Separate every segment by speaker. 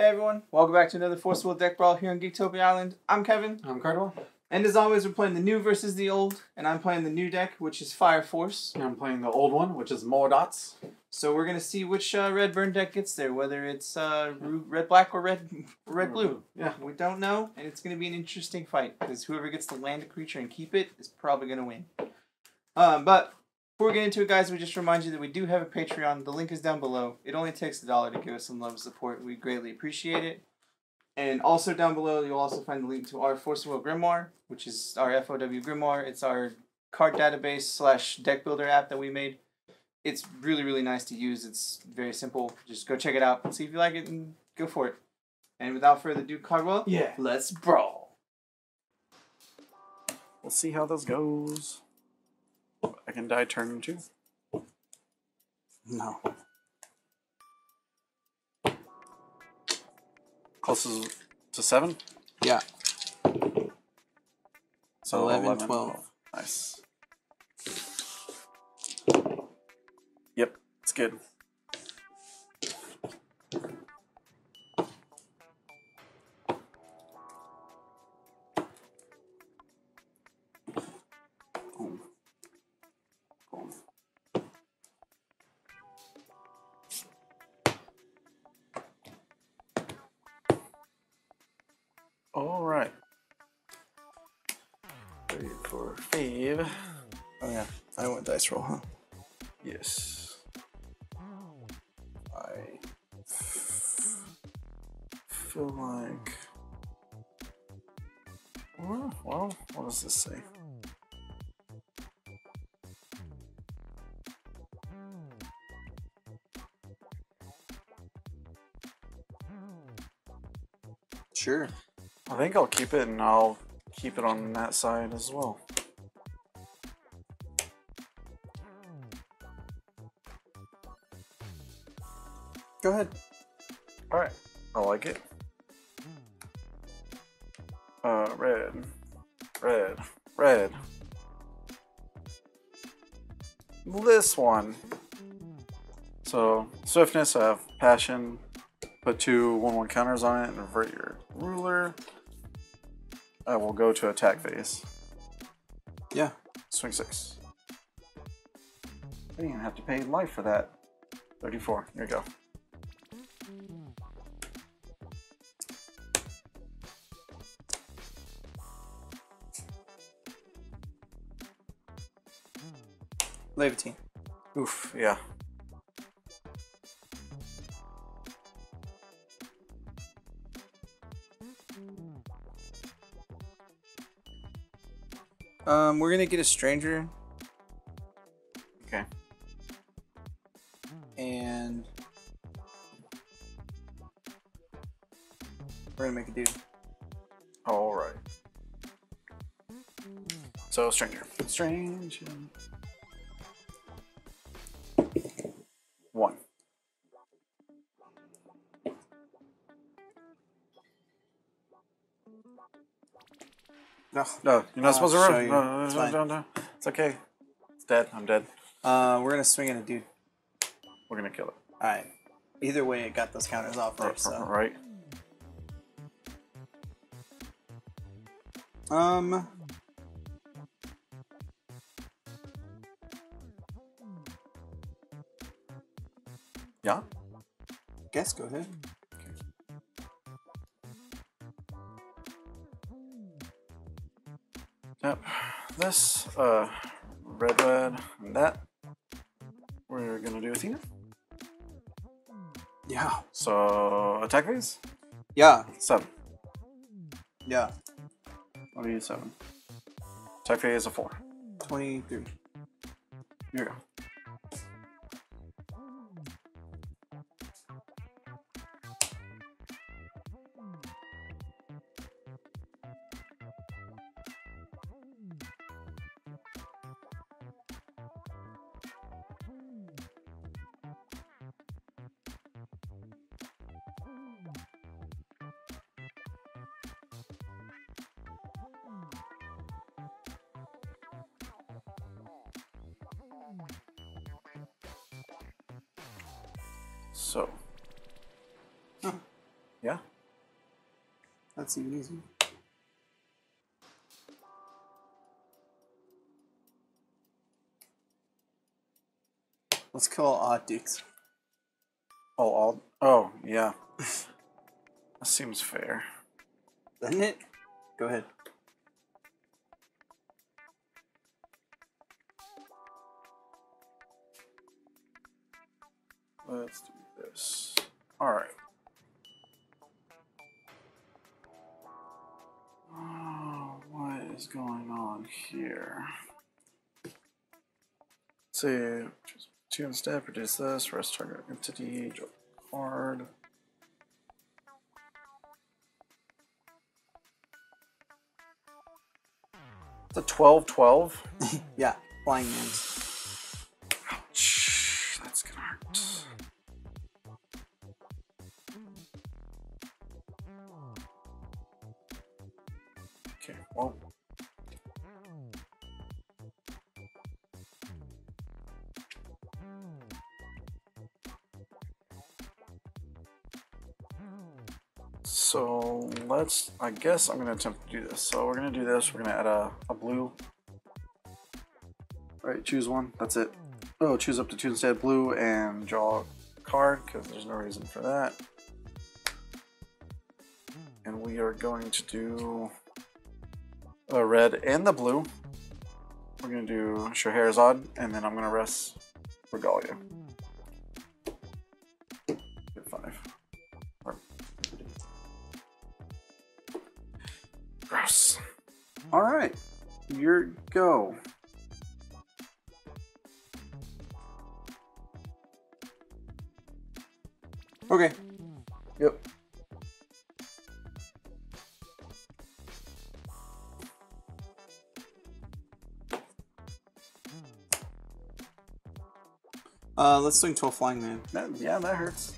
Speaker 1: Hey everyone, welcome back to another Force of Will Deck Brawl here on Geektopia Island. I'm Kevin,
Speaker 2: I'm Cardwell.
Speaker 1: and as always, we're playing the new versus the old, and I'm playing the new deck, which is Fire Force.
Speaker 2: I'm playing the old one, which is Moar Dots.
Speaker 1: So we're gonna see which uh, red burn deck gets there, whether it's uh, red black or red red blue.
Speaker 2: Yeah.
Speaker 1: We don't know, and it's gonna be an interesting fight because whoever gets to land a creature and keep it is probably gonna win. Um, but before we get into it, guys, we just remind you that we do have a Patreon. The link is down below. It only takes a dollar to give us some love and support. We greatly appreciate it. And also down below, you'll also find the link to our Force of Will Grimoire, which is our FOW Grimoire. It's our card database slash deck builder app that we made. It's really, really nice to use. It's very simple. Just go check it out, see if you like it, and go for it. And without further ado, Cardwell,
Speaker 2: Yeah.
Speaker 1: let's brawl.
Speaker 2: We'll see how this goes. I can die turn two.
Speaker 3: No.
Speaker 2: Closest to seven.
Speaker 3: Yeah.
Speaker 2: So
Speaker 3: 11, 12.
Speaker 2: Nice. Yep, it's good.
Speaker 3: I went dice roll, huh?
Speaker 2: Yes. I feel like. Well, well, what does this say?
Speaker 3: Sure.
Speaker 2: I think I'll keep it and I'll keep it on that side as well.
Speaker 3: Go ahead.
Speaker 2: Alright, I like it. Uh, red, red, red. This one. So, swiftness, I have passion. Put two 1 1 counters on it and invert your ruler. I will go to attack phase.
Speaker 3: Yeah.
Speaker 2: Swing six. I didn't even have to pay life for that. 34. Here you go.
Speaker 3: Levitine.
Speaker 2: Oof, yeah.
Speaker 3: Um, we're gonna get a stranger
Speaker 2: Okay.
Speaker 3: and we're gonna make a dude.
Speaker 2: All right. So, stranger. Strange.
Speaker 3: No.
Speaker 2: No, you're not supposed to run. No, no,
Speaker 3: It's
Speaker 2: no, no, no. It's okay. It's dead. I'm dead.
Speaker 3: Uh, we're gonna swing at a dude.
Speaker 2: We're gonna kill it.
Speaker 3: All right. Either way, it got those counters off there. So,
Speaker 2: Right.
Speaker 3: um,
Speaker 2: Yeah.
Speaker 3: guess go ahead.
Speaker 2: This, uh, red, red, and that. We're gonna do Athena.
Speaker 3: Yeah.
Speaker 2: So, attack phase?
Speaker 3: Yeah.
Speaker 2: Seven.
Speaker 3: Yeah.
Speaker 2: What do you seven? Attack phase a four.
Speaker 3: Twenty-three.
Speaker 2: Here you go.
Speaker 1: Call optics.
Speaker 2: Oh, all. Oh, yeah. that seems fair.
Speaker 1: Doesn't it? Go ahead.
Speaker 2: Let's do this. All right. Oh, what is going on here? Let's see, two instead, produce this, rest target entity, draw card. A 12 12.
Speaker 1: Yeah, flying man's.
Speaker 2: Let's, I guess I'm gonna attempt to do this. So we're gonna do this, we're gonna add a, a blue Alright, choose one. That's it. Oh, choose up to two instead. Blue and draw a card because there's no reason for that. And we are going to do a red and the blue. We're to do Scheherazade and then I'm to rest Regalia. Your go.
Speaker 1: Okay.
Speaker 2: Yep.
Speaker 1: Uh, let's swing 12 flying man.
Speaker 2: That, yeah, that hurts.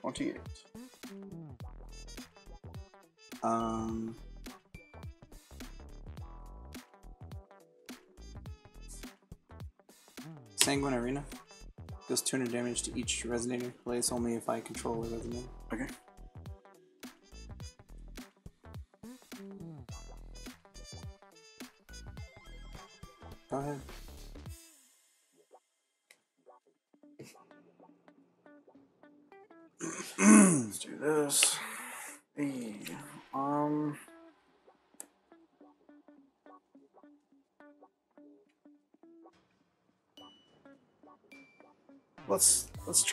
Speaker 2: 28.
Speaker 1: Um. Sanguine Arena. Does 200 damage to each resonator. Plays only if I control a resonator.
Speaker 2: Okay.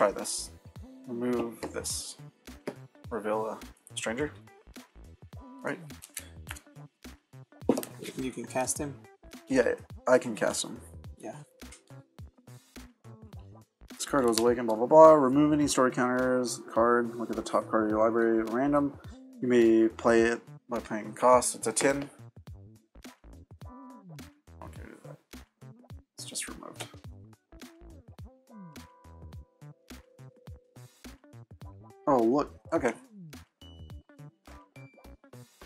Speaker 2: Try this. Remove this. Reveal a stranger. Right?
Speaker 1: You can cast him.
Speaker 2: Yeah, I can cast him.
Speaker 1: Yeah.
Speaker 2: This card was awakened, blah blah blah. Remove any story counters. Card. Look at the top card of your library random. You may play it by paying cost. It's a 10.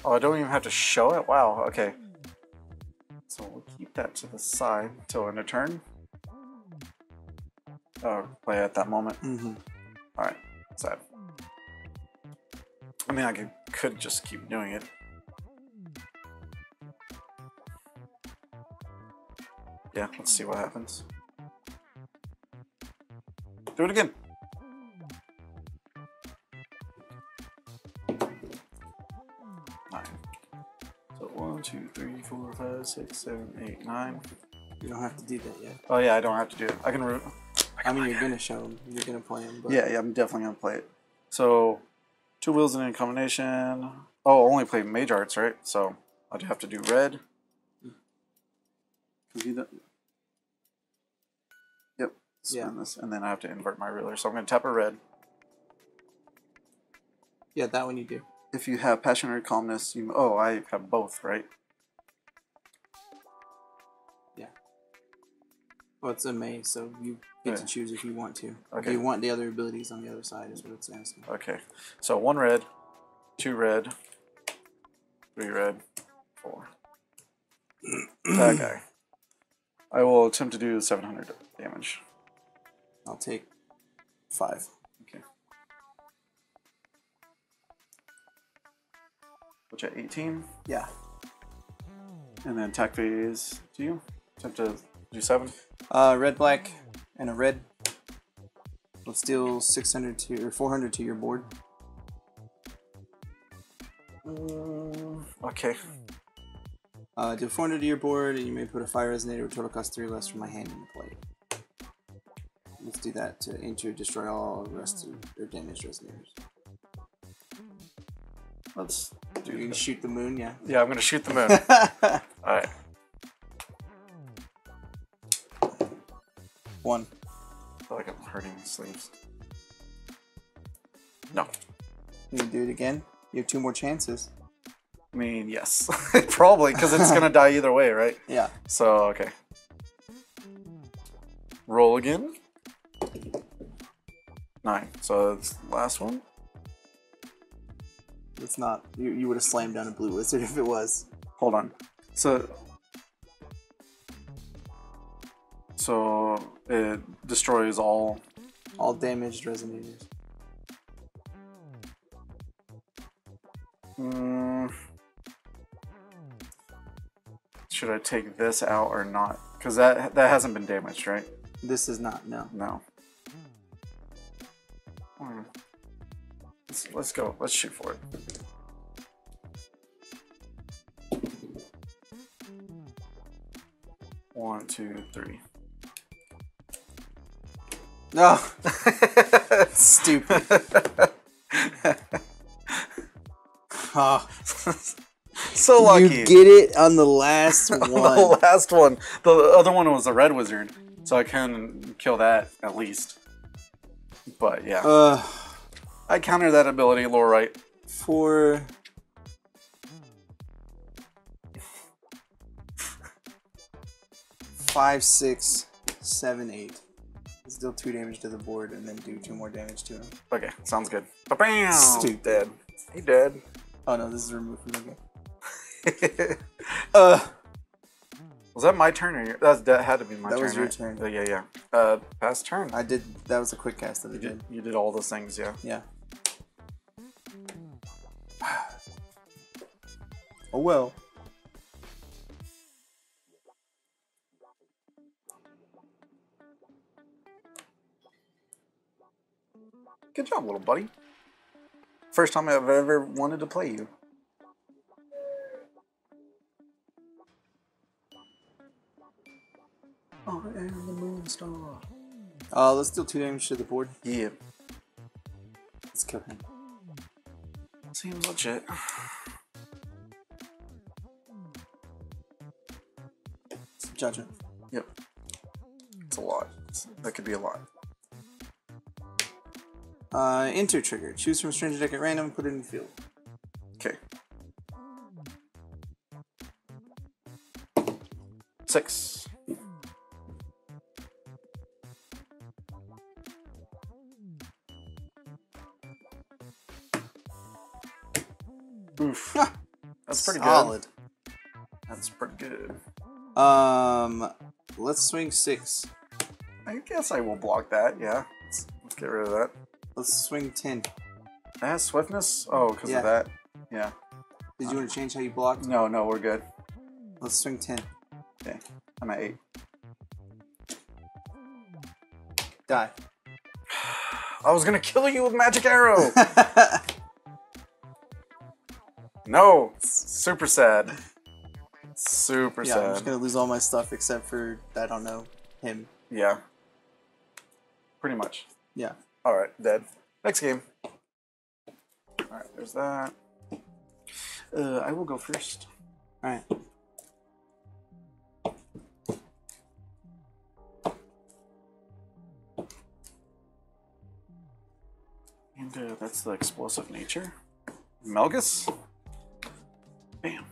Speaker 2: Oh, I don't even have to show it? Wow, okay. So we'll keep that to the side till end of turn. Oh, play at that moment.
Speaker 1: Mm-hmm.
Speaker 2: Alright, sad. I mean, I could, could just keep doing it. Yeah, let's see what happens. Do it again. Six, seven, eight, nine.
Speaker 1: You don't have to do that yet.
Speaker 2: Oh yeah, I don't have to do it. I can. Re-
Speaker 1: I mean, you're gonna show him. You're gonna play him. But
Speaker 2: Yeah, yeah, I'm definitely gonna play it. So, two wheels in a combination. Oh, only play mage arts, right? So I'd have to do red. Can do that. Yep. Spin
Speaker 1: Yeah.
Speaker 2: this, and then I have to invert my ruler. So I'm gonna tap a red.
Speaker 1: Yeah, that one you do.
Speaker 2: If you have passion or calmness, you oh I have both, right?
Speaker 1: Well, it's a maze, so you get
Speaker 2: yeah.
Speaker 1: to choose if you want to.
Speaker 2: Okay.
Speaker 1: If you want the other abilities on the other side, is what it's asking.
Speaker 2: Okay. So one red, two red, three red, four. that guy. I will attempt to do 700 damage.
Speaker 1: I'll take five.
Speaker 2: Okay. Which at 18?
Speaker 1: Yeah.
Speaker 2: And then attack phase to you. Attempt to do 7.
Speaker 1: Uh, red, black, and a red. Let's deal 600 to or 400 to your board.
Speaker 2: Mm, okay.
Speaker 1: Uh, deal 400 to your board, and you may put a fire resonator with total cost 3 less from my hand into play. Let's do that to enter, destroy all rest of or damaged resonators.
Speaker 2: Let's
Speaker 1: You
Speaker 2: do
Speaker 1: can shoot the moon, yeah.
Speaker 2: Yeah, I'm gonna shoot the moon. Alright.
Speaker 1: One.
Speaker 2: I feel like I'm hurting my sleeves. No.
Speaker 1: You do it again. You have two more chances.
Speaker 2: I mean, yes. Probably, because it's gonna die either way, right?
Speaker 1: Yeah.
Speaker 2: So, okay. Roll again. Nine. So it's the last one.
Speaker 1: It's not. You, you would have slammed down a blue wizard if it was.
Speaker 2: Hold on. So. So it destroys all.
Speaker 1: All damaged resonators.
Speaker 2: Mm, should I take this out or not? Because that that hasn't been damaged, right?
Speaker 1: This is not, no.
Speaker 2: No. Hmm. Let's, let's go. Let's shoot for it. One, two, three.
Speaker 1: No! Stupid. Ah,
Speaker 2: so lucky.
Speaker 1: you get it on the last
Speaker 2: the
Speaker 1: one.
Speaker 2: last one. The other one was the red wizard, so I can kill that at least. But yeah,
Speaker 1: Uh,
Speaker 2: I counter that ability, right.
Speaker 1: for five, six, seven, eight. Let's deal two damage to the board and then do two more damage to him.
Speaker 2: Okay, sounds good. Ba-bam!
Speaker 1: Stupid.
Speaker 2: Dead. He dead.
Speaker 1: Oh no, this is removed from the game. Uh,
Speaker 2: was that my turn or your, that's, that had to be my
Speaker 1: That
Speaker 2: turn?
Speaker 1: That was your
Speaker 2: right?
Speaker 1: turn.
Speaker 2: Uh, yeah, yeah. Uh, past turn.
Speaker 1: I did. That was a quick cast that I
Speaker 2: you
Speaker 1: did.
Speaker 2: did. You did all those things, yeah.
Speaker 1: Yeah. Oh well.
Speaker 2: Good job, little buddy. First time I've ever wanted to play you. I am the moon star.
Speaker 1: Uh, let's deal two damage to the board.
Speaker 2: Yeah,
Speaker 1: Let's kill him.
Speaker 2: seems legit.
Speaker 1: It's judgment.
Speaker 2: Yep. It's a lot. It's- that could be a lot.
Speaker 1: Uh, enter trigger. Choose from stranger deck at random. Put it in the field.
Speaker 2: Okay. Six. Oof. That's pretty
Speaker 1: Solid.
Speaker 2: good. That's pretty good.
Speaker 1: Um, let's swing six.
Speaker 2: I guess I will block that, yeah. Let's, let's get rid of that.
Speaker 1: Let's swing ten.
Speaker 2: That has swiftness? Oh, because
Speaker 1: Yeah.
Speaker 2: of that? Yeah.
Speaker 1: Did you uh, want to change how you blocked?
Speaker 2: No, no, we're good.
Speaker 1: Let's swing ten.
Speaker 2: Okay. I'm at eight.
Speaker 1: Die.
Speaker 2: I was gonna kill you with magic arrow. no, super sad. Super
Speaker 1: yeah, I'm just gonna lose all my stuff except for I don't know him.
Speaker 2: Yeah. Pretty much.
Speaker 1: Yeah.
Speaker 2: All right, dead. Next game. All right, there's that. Uh, I will go first.
Speaker 1: All right.
Speaker 2: And uh, that's the explosive nature. Melgis. Bam.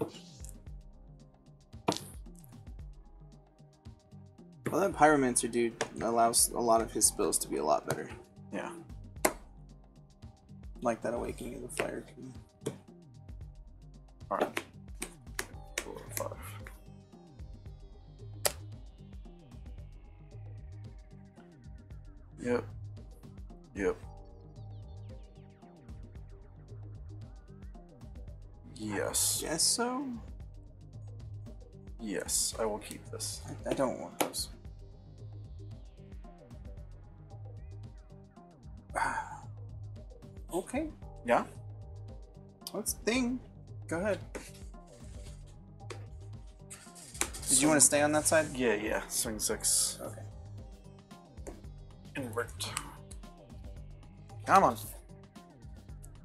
Speaker 1: Well, that pyromancer dude allows a lot of his spells to be a lot better.
Speaker 2: Yeah.
Speaker 1: Like that awakening of the fire king.
Speaker 2: All right. Four, five. Yep. Yep. Yes.
Speaker 1: Yes so.
Speaker 2: Yes, I will keep this.
Speaker 1: I, I don't want those. Okay.
Speaker 2: Yeah?
Speaker 1: What's the thing? Go ahead. Did you want to stay on that side?
Speaker 2: Yeah, yeah. Swing six.
Speaker 1: Okay.
Speaker 2: Invert. Come on.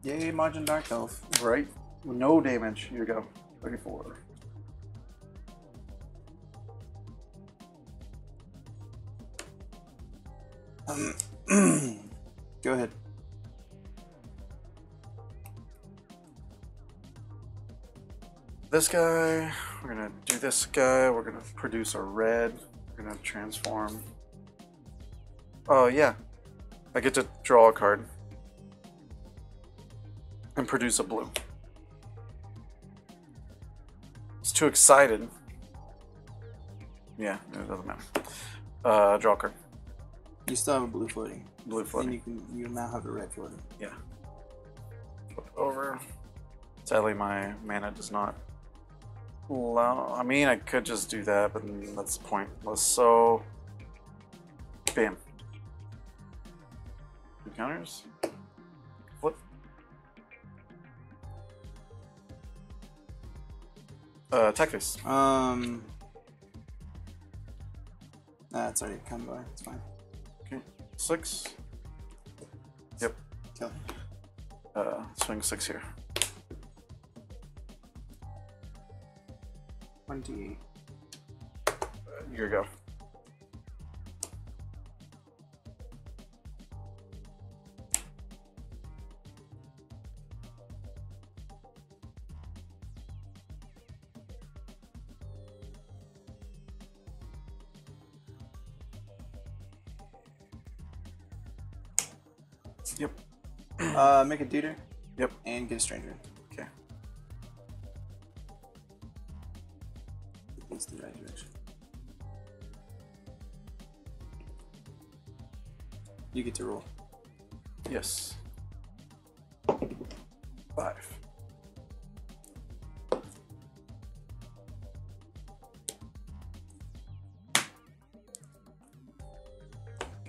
Speaker 1: Yay, Margin Dark Elf.
Speaker 2: Right? No damage. Here you go. 34.
Speaker 1: Um, go ahead.
Speaker 2: This guy, we're gonna do this guy, we're gonna produce a red, we're gonna transform. Oh, yeah. I get to draw a card and produce a blue. It's too excited. Yeah, it doesn't matter. Uh, draw a card.
Speaker 1: You still have a blue floating.
Speaker 2: Blue
Speaker 1: And
Speaker 2: floating.
Speaker 1: you can you now have a red floating.
Speaker 2: Yeah. Flip over. Sadly, my mana does not allow. I mean, I could just do that, but that's pointless. So, bam. Two counters. Flip. Uh, attack face.
Speaker 1: Um. Nah, it's already come by. It's fine.
Speaker 2: Okay. Six. Yep.
Speaker 1: Kill.
Speaker 2: Uh, swing six here.
Speaker 1: One d eight.
Speaker 2: Here you go. Yep.
Speaker 1: Uh, make a deuter.
Speaker 2: Yep.
Speaker 1: And get a stranger. It's the right direction. You get to roll.
Speaker 2: Yes. Five.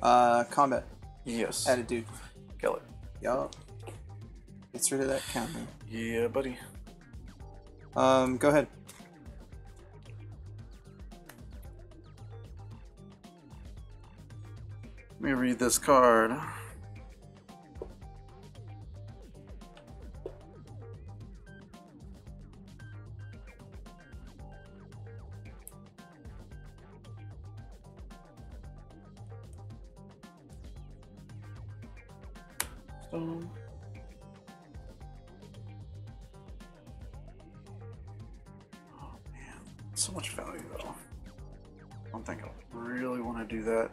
Speaker 1: Uh, combat.
Speaker 2: Yes.
Speaker 1: Add a dude.
Speaker 2: Kill it.
Speaker 1: Yup. Gets rid of that counter.
Speaker 2: Yeah, buddy.
Speaker 1: Um, go ahead.
Speaker 2: Me read this card. Oh so much value though. I don't think I really want to do that.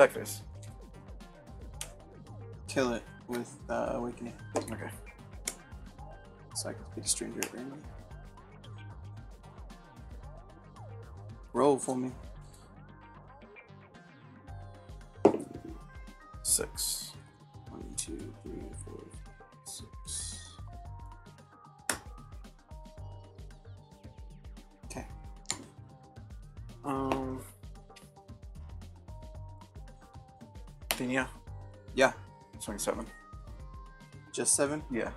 Speaker 2: Attack face.
Speaker 1: Kill it with uh, awakening.
Speaker 2: Okay.
Speaker 1: So I can pick a stranger at random. Roll for me.
Speaker 2: Six. Seven.
Speaker 1: Just seven.
Speaker 2: Yeah.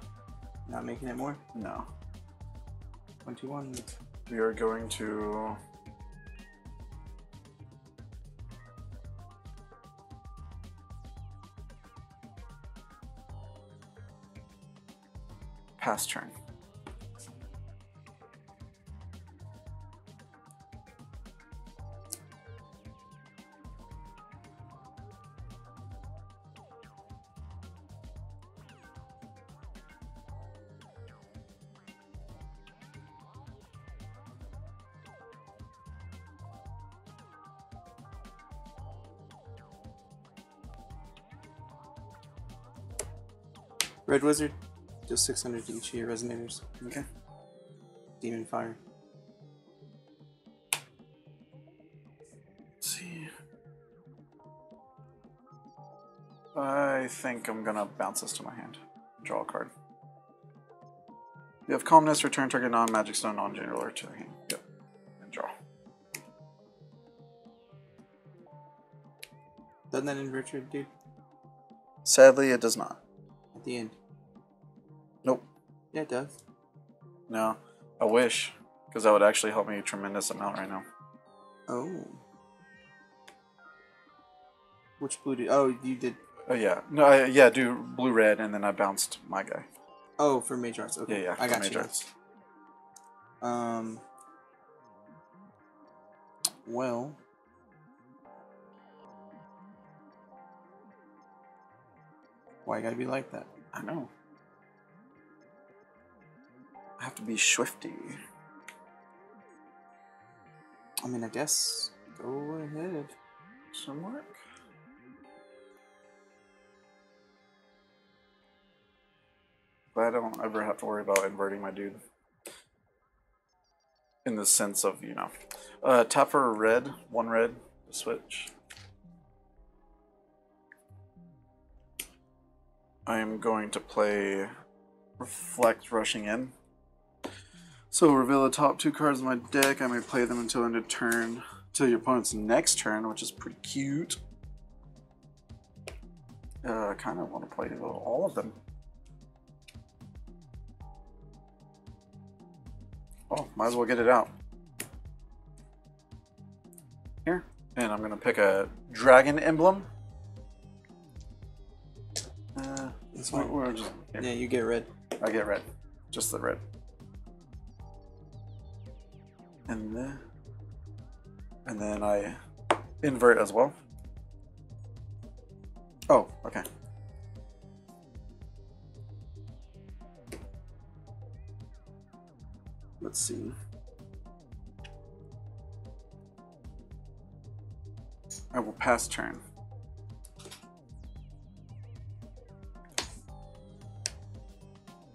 Speaker 1: Not making it more.
Speaker 2: No.
Speaker 1: One, two, one.
Speaker 2: We are going to. Pass turn.
Speaker 1: Red Wizard. Just 600 to each of your resonators.
Speaker 2: Okay.
Speaker 1: Demon Fire.
Speaker 2: Let's see. I think I'm gonna bounce this to my hand. Draw a card. You have calmness, return target non magic stone non general to the hand. Yep. And draw.
Speaker 1: Doesn't that invert your dude
Speaker 2: Sadly it does not.
Speaker 1: at the end? Yeah, it does.
Speaker 2: No. I wish. Because that would actually help me a tremendous amount right now.
Speaker 1: Oh. Which blue did? Oh, you did.
Speaker 2: Oh yeah. No I, yeah, do blue red and then I bounced my guy.
Speaker 1: Oh, for Mage Arts. Okay.
Speaker 2: Yeah, yeah.
Speaker 1: I got
Speaker 2: Mage
Speaker 1: you.
Speaker 2: Arts.
Speaker 1: Um. Well. Why you gotta be like that?
Speaker 2: I know. I have to be swifty.
Speaker 1: I mean, I guess go ahead.
Speaker 2: Some work. But I don't ever have to worry about inverting my dude. In the sense of, you know. Uh, tap for red, one red, switch. I am going to play Reflect Rushing In. So reveal the top two cards of my deck. I may play them until end of turn, till your opponent's next turn, which is pretty cute. Uh, I kind of want to play all of them. Oh, might as well get it out. Here, and I'm gonna pick a dragon emblem. Uh,
Speaker 1: That's
Speaker 2: we're, just, here.
Speaker 1: Yeah, you get red.
Speaker 2: I get red. Just the red. And then and then I invert as well. Oh, okay.
Speaker 1: Let's see.
Speaker 2: I will pass turn.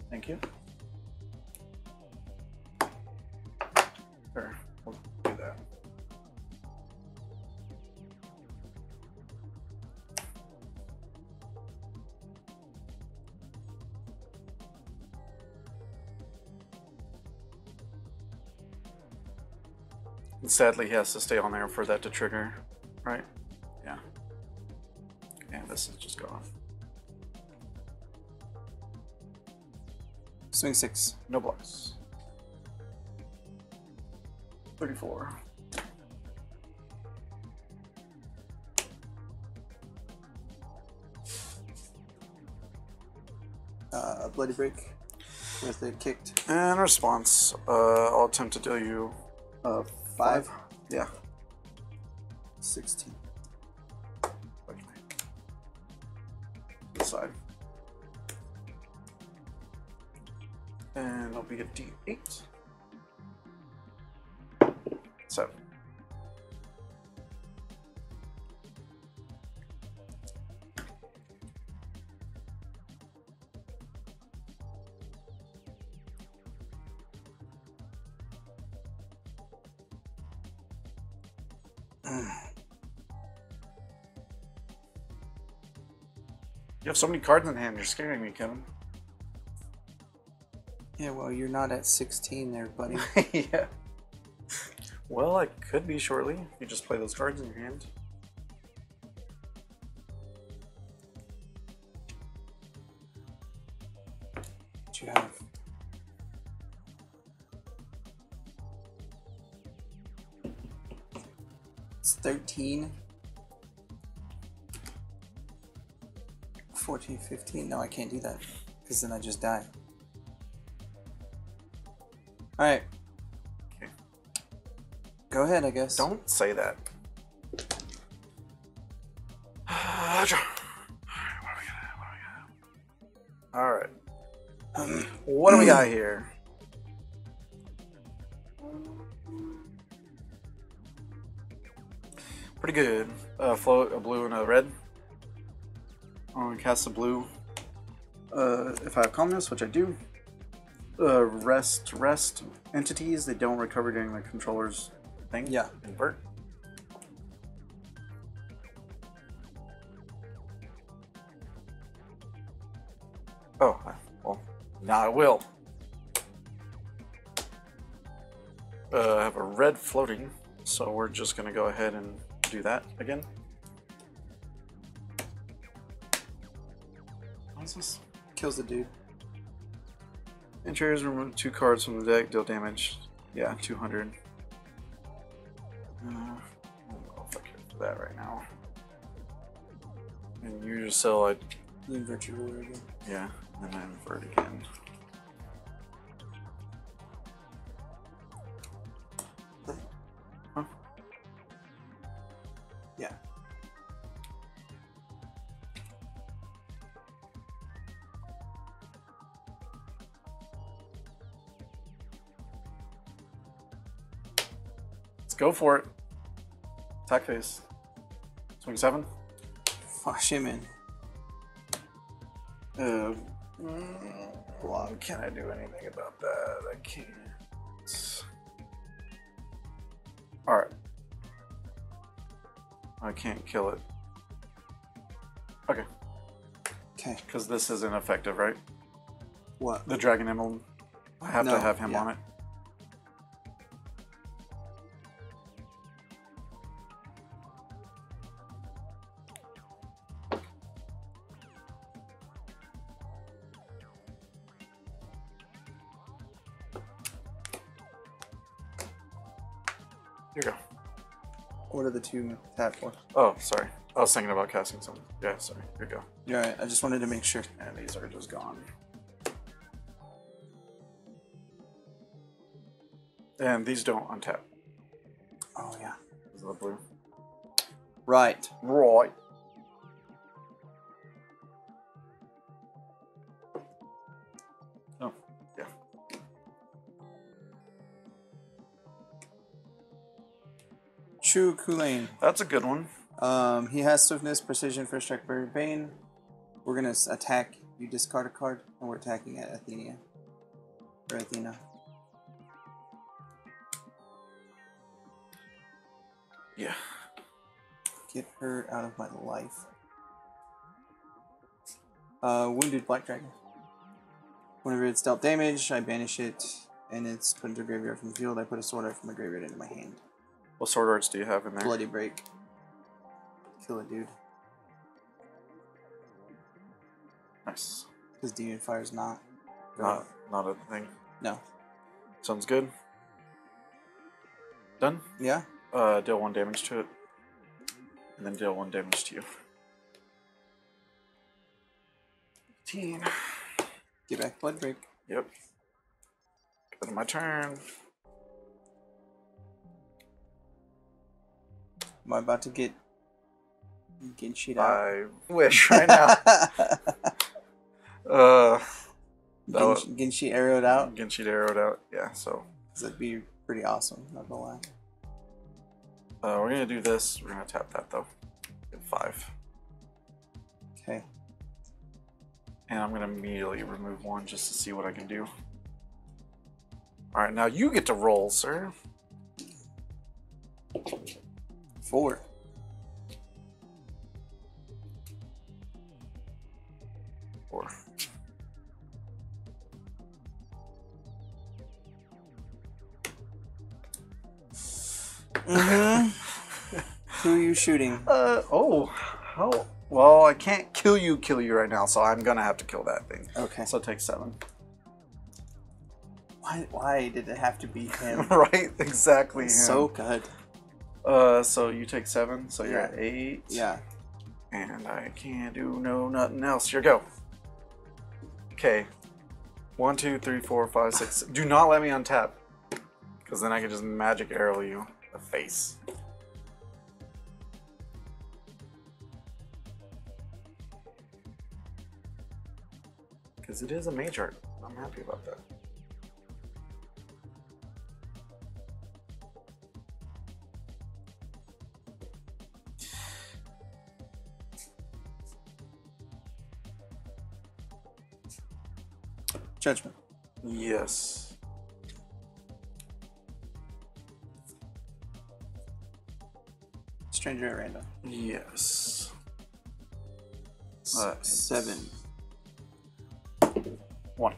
Speaker 2: Thank you. And sadly, he has to stay on there for that to trigger, right? Yeah. And this is just gone.
Speaker 1: Swing six.
Speaker 2: No blocks. 34.
Speaker 1: Uh, bloody break. With it kicked.
Speaker 2: In response, uh, I'll attempt to deal you uh,
Speaker 1: Five.
Speaker 2: five. Yeah.
Speaker 1: Sixteen.
Speaker 2: This side. And I'll be a d8. You have so many cards in hand, you're scaring me, Kevin.
Speaker 1: Yeah, well, you're not at sixteen there, buddy.
Speaker 2: yeah. Well, I could be shortly if you just play those cards in your hand.
Speaker 1: 14, 15. No, I can't do that. Because then I just die. Alright.
Speaker 2: Okay.
Speaker 1: Go ahead, I guess.
Speaker 2: Don't say that. All right. What do we got here? Pretty good. Uh, float a blue and a red. I'm gonna cast a blue. Uh, if I have calmness, which I do. Uh, rest, rest entities. They don't recover during the controller's thing.
Speaker 1: Yeah.
Speaker 2: Invert. Oh, well, now I will. Uh, I have a red floating, so we're just gonna go ahead and do that again. This?
Speaker 1: Kills the dude.
Speaker 2: Interiors remove two cards from the deck, deal damage. Yeah, 200. Uh, I don't know if I can do that right now. And you just sell
Speaker 1: like. Invert your again.
Speaker 2: yeah, and then I invert again. Go for it. Attack phase. Swing seven.
Speaker 1: Oh shit, man.
Speaker 2: Uh, mm, well, can I do anything about that? I can't. Alright. I can't kill it. Okay,
Speaker 1: Okay.
Speaker 2: because this isn't effective, right?
Speaker 1: What?
Speaker 2: The Dragon Emblem. I have
Speaker 1: No,
Speaker 2: to have him
Speaker 1: yeah.
Speaker 2: on it.
Speaker 1: What two tap for?
Speaker 2: Oh, sorry. I was thinking about casting something. Yeah, sorry. Here you go.
Speaker 1: You're right. I just wanted to make sure.
Speaker 2: And these are just gone. And these don't untap.
Speaker 1: Oh yeah.
Speaker 2: Is the blue?
Speaker 1: Right.
Speaker 2: Right.
Speaker 1: True Kulain.
Speaker 2: That's a good one.
Speaker 1: Um, he has swiftness, precision, first strike, very bane. We're gonna attack. You discard a card, and we're attacking at Athenia. Or Athena.
Speaker 2: Yeah.
Speaker 1: Get her out of my life. Uh, wounded black dragon. Whenever it's dealt damage, I banish it, and it's put into a graveyard from the field. I put a sword art from the graveyard into my hand.
Speaker 2: What sword arts do you have in there?
Speaker 1: Bloody break. Kill a dude.
Speaker 2: Nice.
Speaker 1: Because demon fire's not.
Speaker 2: Not, not a thing.
Speaker 1: No.
Speaker 2: Sounds good. Done?
Speaker 1: Yeah.
Speaker 2: Uh, deal one damage to it. And then deal one damage to you. 15.
Speaker 1: Get back blood break.
Speaker 2: Yep. My turn.
Speaker 1: Am I about to get get shit out?
Speaker 2: I wish right now. uh,
Speaker 1: Getting, getting arrowed out?
Speaker 2: Genshi arrowed out. Yeah, So.
Speaker 1: that'd be pretty awesome, not gonna lie.
Speaker 2: uh, we're gonna do this. We're gonna tap that though. Get five.
Speaker 1: Okay.
Speaker 2: And I'm gonna immediately remove one just to see what I can do. Alright, now you get to roll, sir.
Speaker 1: Four.
Speaker 2: Four.
Speaker 1: Mm-hmm. Who are you shooting?
Speaker 2: Uh oh. How well I can't kill you kill you right now, so I'm gonna have to kill that thing.
Speaker 1: Okay.
Speaker 2: So take seven.
Speaker 1: Why, why did it have to be him?
Speaker 2: right? Exactly. him.
Speaker 1: so good.
Speaker 2: Uh so you take seven, so you're
Speaker 1: Yeah.
Speaker 2: at eight.
Speaker 1: Yeah.
Speaker 2: And I can't do no nothing else. Here go. Okay. One, two, three, four, five, six. Do not let me untap. Because then I can just magic arrow you the face. Because it is a mage art. I'm happy about that.
Speaker 1: Judgment.
Speaker 2: Yes.
Speaker 1: Stranger at random.
Speaker 2: Yes. Uh,
Speaker 1: seven.
Speaker 2: One.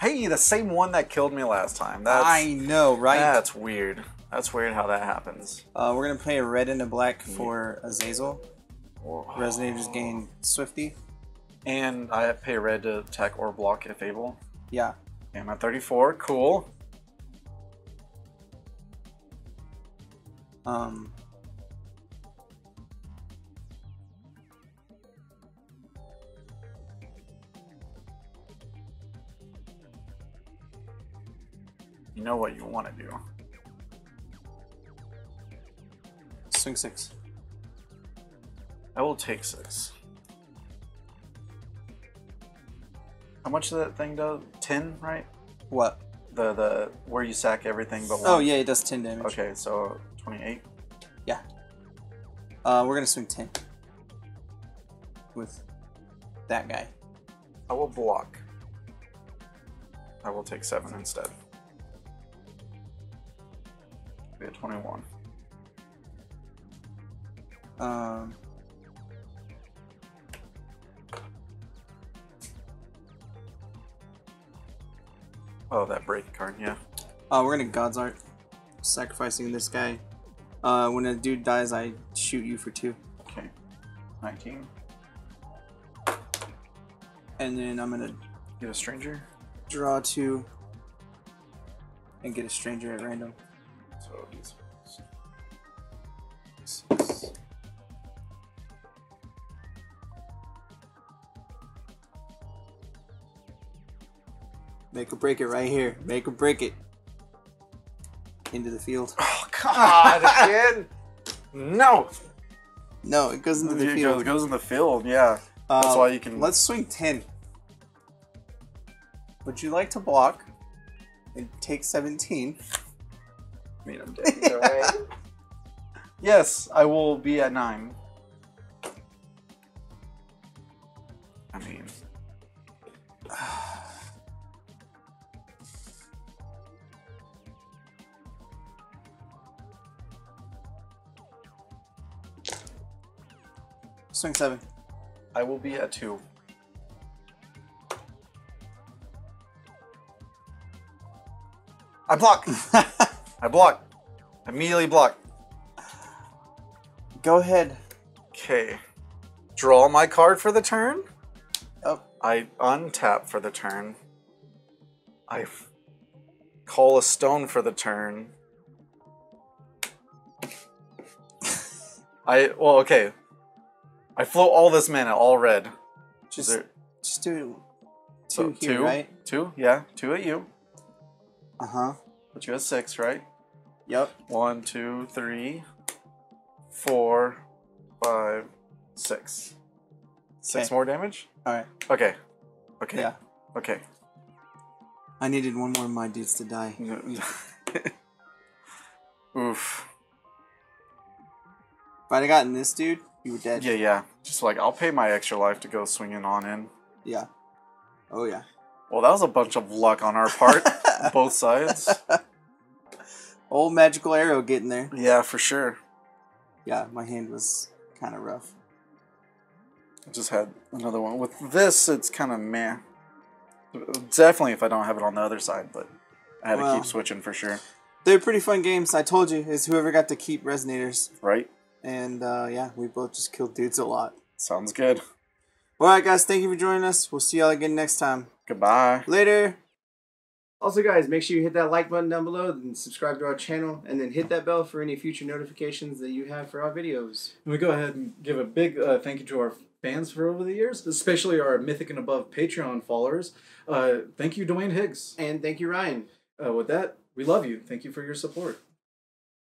Speaker 2: Hey, the same one that killed me last time. That's
Speaker 1: I know, right?
Speaker 2: that's weird. That's weird how that happens.
Speaker 1: Uh, we're gonna play a red and a black for Azazel. Resonators gain Swifty.
Speaker 2: And I pay red to attack or block if able.
Speaker 1: Yeah.
Speaker 2: I'm at 34. Cool.
Speaker 1: Um.
Speaker 2: You know what you want to do.
Speaker 1: Swing six.
Speaker 2: I will take six. How much does that thing do? 10, right?
Speaker 1: What?
Speaker 2: The the where you sack everything but one.
Speaker 1: Oh yeah, it does ten damage.
Speaker 2: Okay, so 28.
Speaker 1: Yeah. Uh, we're gonna swing ten. With that guy.
Speaker 2: I will block. I will take seven instead. Be at 21.
Speaker 1: Um.
Speaker 2: Oh, that break card, yeah.
Speaker 1: Uh, we're gonna God's Art. Sacrificing this guy. Uh, when a dude dies, I shoot you for two.
Speaker 2: Okay. 19.
Speaker 1: And then I'm gonna
Speaker 2: Get a stranger.
Speaker 1: draw two. And get a stranger at random.
Speaker 2: So.
Speaker 1: Make or break it right here. Make or break it. Into the field.
Speaker 2: Oh God! Again? no.
Speaker 1: No, it goes into the
Speaker 2: It
Speaker 1: field.
Speaker 2: goes, goes in the field. Yeah. That's
Speaker 1: Uh,
Speaker 2: why you can.
Speaker 1: Let's swing 10. Would you like to block and take 17?
Speaker 2: I mean, I'm dead yes, I will be at nine. I mean,
Speaker 1: Swing 7.
Speaker 2: I will be at two. I block. I block. Immediately block.
Speaker 1: Go ahead.
Speaker 2: Okay. Draw my card for the turn.
Speaker 1: Oh,
Speaker 2: I untap for the turn. I f- call a stone for the turn. I well okay. I float all this mana, all red.
Speaker 1: Just,
Speaker 2: there
Speaker 1: just do
Speaker 2: so
Speaker 1: two here,
Speaker 2: two?
Speaker 1: right?
Speaker 2: Two, yeah, two at you.
Speaker 1: Uh huh.
Speaker 2: But you have six, right?
Speaker 1: Yep.
Speaker 2: One, two, three, four, five, six. Six
Speaker 1: Okay.
Speaker 2: more damage?
Speaker 1: Alright.
Speaker 2: Okay. Okay.
Speaker 1: Yeah.
Speaker 2: Okay.
Speaker 1: I needed one more of my dudes to die.
Speaker 2: Oof.
Speaker 1: If I'd have gotten this dude, you were dead.
Speaker 2: Yeah, yeah. Just like I'll pay my extra life to go swinging on in.
Speaker 1: Yeah. Oh, yeah.
Speaker 2: Well, that was a bunch of luck on our part, both sides.
Speaker 1: Old magical arrow getting there.
Speaker 2: Yeah, for sure.
Speaker 1: Yeah, my hand was kind of rough.
Speaker 2: I just had another one. With this, it's kind of meh. Definitely if I don't have it on the other side, but I had to keep switching for sure.
Speaker 1: They're pretty fun games. I told you, is whoever got to keep resonators.
Speaker 2: Right?
Speaker 1: And uh, yeah, we both just killed dudes a lot.
Speaker 2: Sounds good.
Speaker 1: All right, guys, thank you for joining us. We'll see y'all again next time.
Speaker 2: Goodbye.
Speaker 1: Later.
Speaker 4: Also, guys, make sure you hit that like button down below and subscribe to our channel, and then hit that bell for any future notifications that you have for our videos.
Speaker 5: And we go ahead and give a big uh, thank you to our fans for over the years, especially our Mythic and Above Patreon followers. Uh, thank you, Dwayne Higgs.
Speaker 4: And thank you, Ryan.
Speaker 5: Uh, with that, we love you. Thank you for your support.